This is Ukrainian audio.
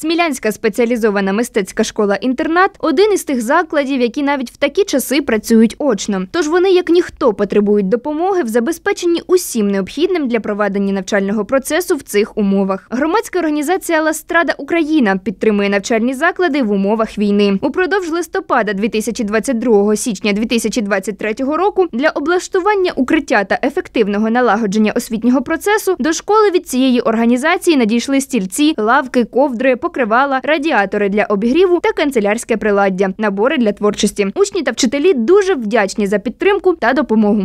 Смілянська спеціалізована мистецька школа-інтернат один із тих закладів, які навіть в такі часи працюють очно. Тож вони, як ніхто, потребують допомоги в забезпеченні усім необхідним для проведення навчального процесу в цих умовах. Громадська організація Ластрада Україна підтримує навчальні заклади в умовах війни. Упродовж листопада 2022 січня 2023 року для облаштування укриття та ефективного налагодження освітнього процесу до школи від цієї організації надійшли стільці, лавки, ковдри, покривала, радіатори для обігріву та канцелярське приладдя, набори для творчості. Учні та вчителі дуже вдячні за підтримку та допомогу.